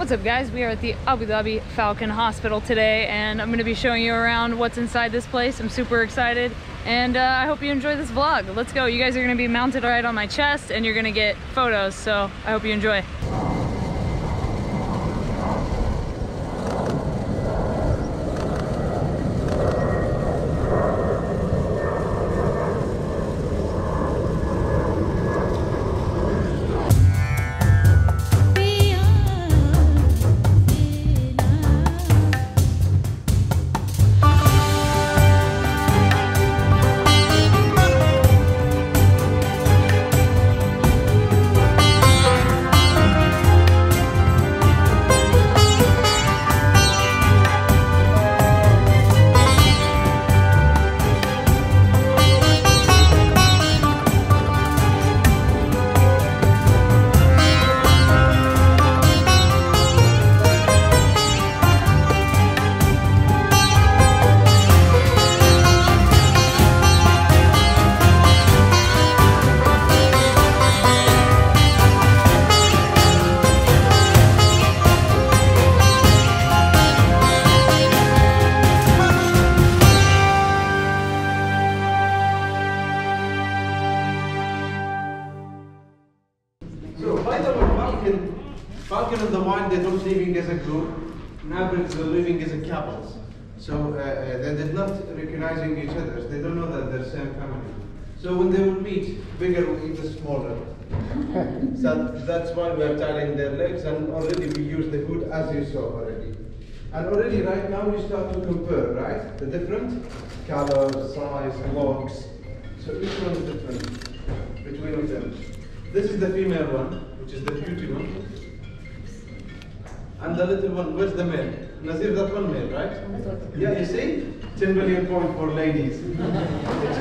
What's up guys? We are at the Abu Dhabi Falcon Hospital today and I'm going to be showing you around what's inside this place. I'm super excited and uh, I hope you enjoy this vlog. Let's go. You guys are going to be mounted right on my chest and you're going to get photos so I hope you enjoy. Falcon, and the Wine, they're not living as a group. Now they're living as a couple. So uh, uh, they- they're not recognizing each other. They don't know that they're same family. So when they will meet, bigger will eat the smaller. so that's why we are tying their legs, and already we use the hood as you saw already. And already right now you start to compare, right? The different colors, size, looks. So each one is different between of them. This is the female one, which is the beauty one. And the little one, where's the male? Nazir, that one male, right? Yeah, you see? 10 million point for ladies. Yes,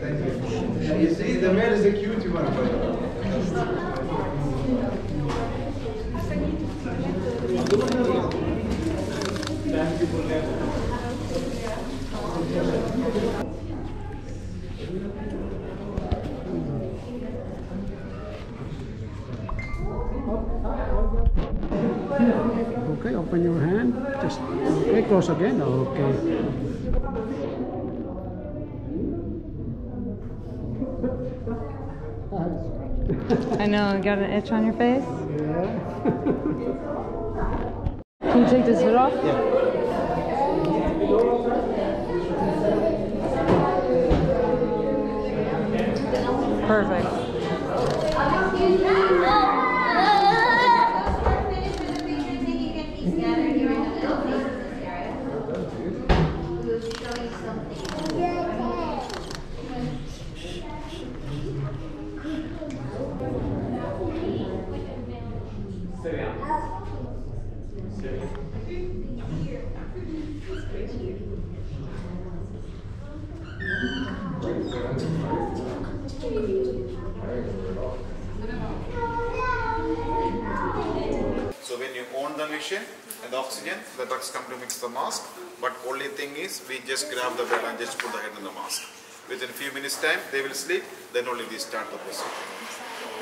thank you. Yeah, you see, the male is a cute one. by the way. Thank you for that. Okay, open your hand. Just okay, close again. Okay. I know, you got an itch on your face? Yeah. Can you take this hood off? Perfect. Oh, So when you own the machine and the oxygen, the drugs come to mix the mask. But only thing is, we just grab the bed and just put the head in the mask. Within a few minutes time, they will sleep. Then only we start the procedure.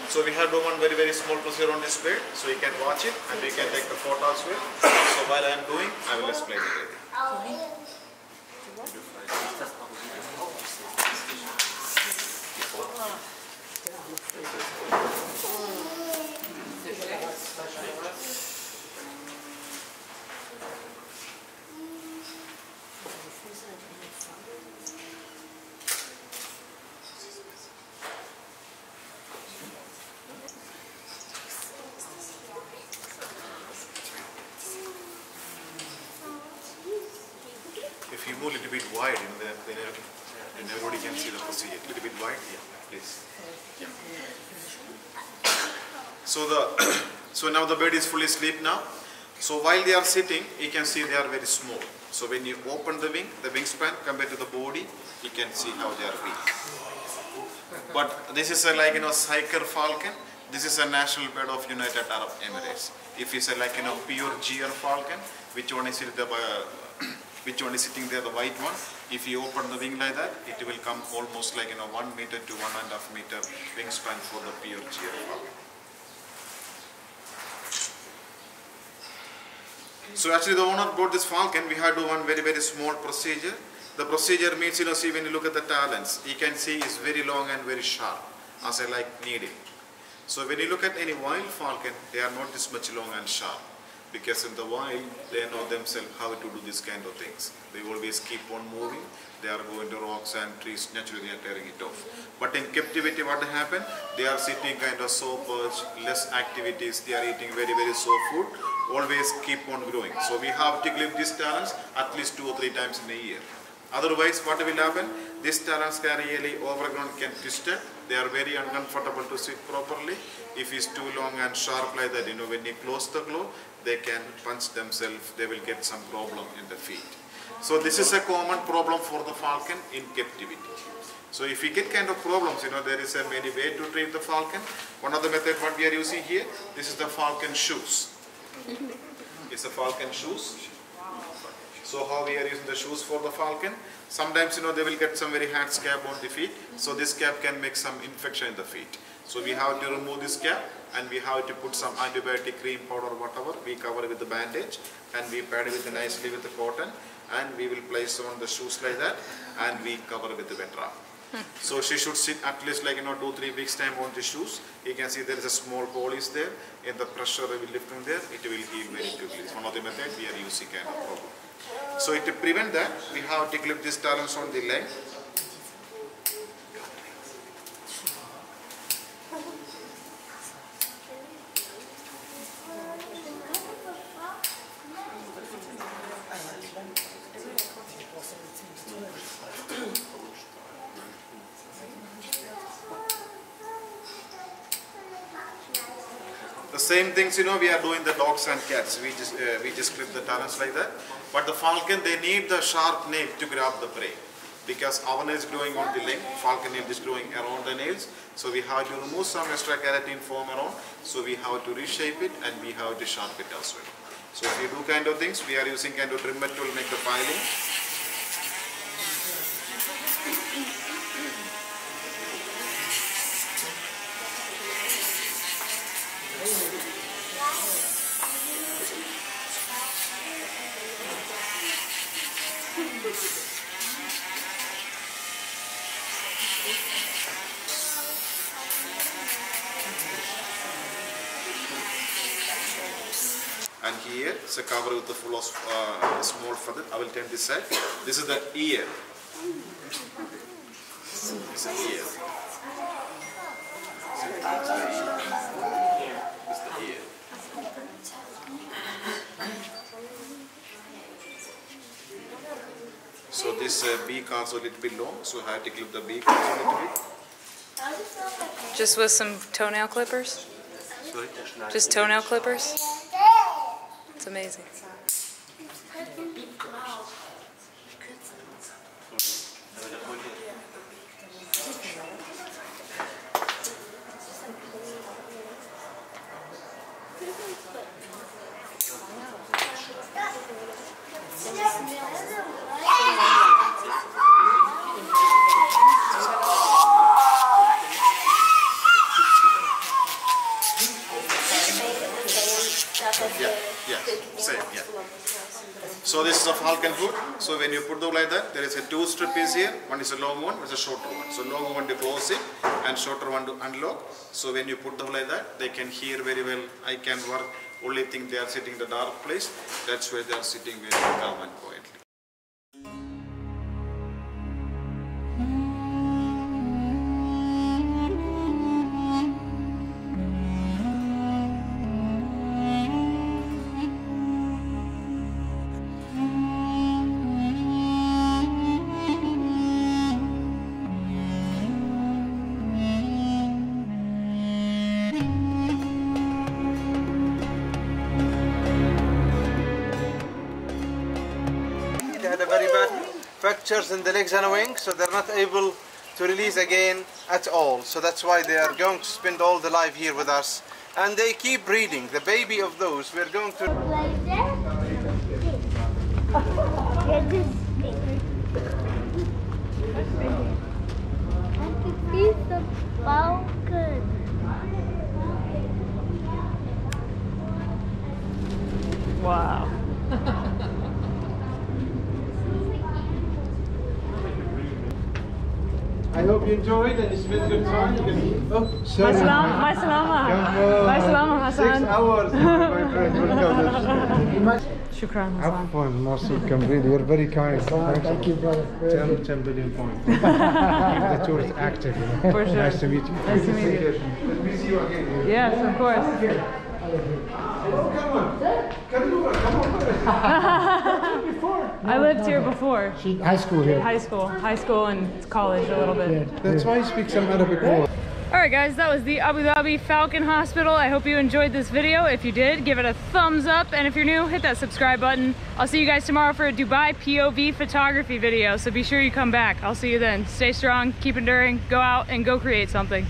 So we have done one very very small procedure on this bed, so you can watch it and we can take the photo as well. So while I am doing, I will explain it. later. If you move a little bit wide, then, then, then everybody can see the procedure. A little bit wide, yeah, please. Yeah. So the so now the bed is fully asleep now. So while they are sitting, you can see they are very small. So when you open the wing, the wingspan compared to the body, you can see how they are big. But this is a, like you know Saker Falcon. This is a national bird of United Arab Emirates. If it's a, like you know pure Gyr Falcon, which one is it the uh, which one is sitting there, the white one. If you open the wing like that, it will come almost like you know one meter to one and a half meter wingspan for the pure Falcon. So actually the owner bought this falcon, we had to do one very, very small procedure. The procedure means, you know, see when you look at the talons, you can see it's very long and very sharp, as I like needle. So when you look at any wild falcon, they are not this much long and sharp. Because in the wild, they know themselves how to do this kind of things. They always keep on moving. They are going to rocks and trees, naturally they are tearing it off. But in captivity, what happened? They are sitting kind of so perched, less activities, they are eating very, very soft food, always keep on growing. So we have to clip these talons at least two or three times in a year. Otherwise, what will happen? These talons can really overgrown, can twisted. They are very uncomfortable to sit properly. If it's too long and sharp like that, you know, when you close the claw, they can punch themselves. They will get some problem in the feet. So this is a common problem for the falcon in captivity. So if we get kind of problems, you know, there is a many way to treat the falcon. One of the method what we are using here, this is the falcon shoes. It's a falcon shoes. So how we are using the shoes for the falcon? Sometimes you know they will get some very hard scab on the feet. So this scab can make some infection in the feet. So we have to remove this scab and we have to put some antibiotic cream powder whatever. We cover with the bandage and we pad it with nicely with the cotton and we will place on the shoes like that and we cover with the wet wrap. So she should sit at least like you know two three weeks time on the shoes. You can see there is a small hole is there. In the pressure will lift from there, it will heal very quickly. It's one of the methods we are using kind of problem. So to prevent that, we have to clip these talons on the leg. Same things, you know, we are doing the dogs and cats. We just uh, we just clip the talons like that. But the falcon, they need the sharp nail to grab the prey. Because our nail is growing on the leg, falcon nail is growing around the nails. So we have to remove some extra keratin form around. So we have to reshape it and we have to sharp it as well. So if we do kind of things, we are using kind of trimmer to make the filing. It's a cover with the full of uh, small feather. I will turn this side. This is the ear. This is the ear. This the ear. So this uh, beak also a little bit long, so I have to clip the beak also a little bit. Just with some toenail clippers? Sorry. Just toenail clippers? It's amazing. So this is a falcon hood. So when you put the like that, there is a two strip is here. One is a long one, one is a shorter one. So long one to close it and shorter one to unlock. So when you put them like that, they can hear very well. I can work. Only thing they are sitting in the dark place. That's why they are sitting very calm and quietly. They had a very bad fractures in the legs and wings, so they're not able to release again at all. So that's why they are going to spend all the life here with us. And they keep breeding. The baby of those, we're going to... Like that? Get this thing. I can see the falcon. Wow. I hope you enjoyed and you spent good time. Oh, Salama, Six hours. Shukran, Hassan. You're very kind. Thank, Thank you, brother. 10, 10 billion points. the tour is active. For sure. Nice to meet you. Nice to meet you. See you again. Yes, of course. Oh, come on. Come come. I lived here before. She, high school here. High school, high school and college a little bit. That's why I speak some Arabic more. All right, guys, that was the Abu Dhabi Falcon Hospital. I hope you enjoyed this video. If you did, give it a thumbs up. And if you're new, hit that subscribe button. I'll see you guys tomorrow for a Dubai POV photography video. So be sure you come back. I'll see you then. Stay strong, keep enduring, go out and go create something.